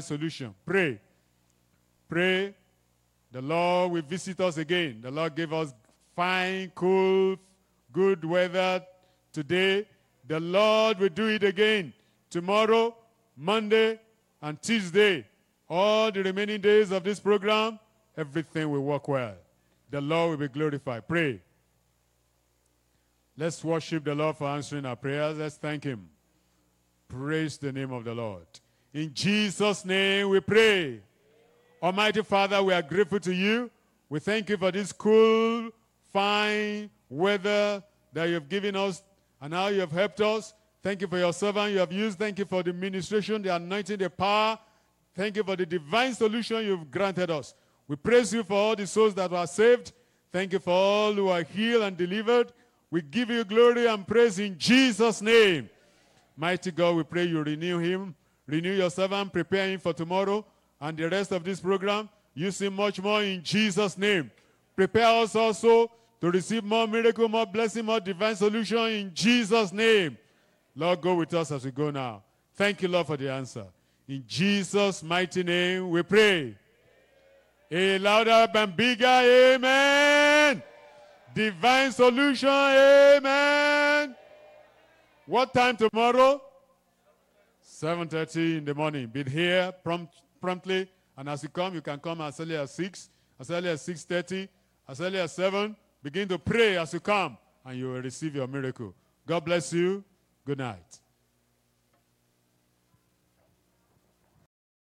solution. Pray. Pray. The Lord will visit us again. The Lord gave us fine, cool, good weather today. The Lord will do it again tomorrow, Monday, and Tuesday. All the remaining days of this program, everything will work well. The Lord will be glorified. Pray. Let's worship the Lord for answering our prayers. Let's thank Him. Praise the name of the Lord. In Jesus' name we pray. Almighty Father, we are grateful to you. We thank you for this cool, fine weather that you have given us and how you have helped us. Thank you for your servant you have used. Thank you for the ministration, the anointing, the power. Thank you for the divine solution you've granted us. We praise you for all the souls that were saved. Thank you for all who are healed and delivered. We give you glory and praise in Jesus' name. Mighty God, we pray you renew him, renew your servant, prepare him for tomorrow and the rest of this program. Use him much more in Jesus' name. Prepare us also to receive more miracle, more blessing, more divine solution in Jesus' name. Lord, go with us as we go now. Thank you, Lord, for the answer. In Jesus' mighty name we pray. A louder and bigger amen. Divine solution, amen. What time tomorrow? 7.30 in the morning. Be here prompt, promptly. And as you come, you can come as early as 6, as early as 6.30, as early as 7. Begin to pray as you come, and you will receive your miracle. God bless you. Good night.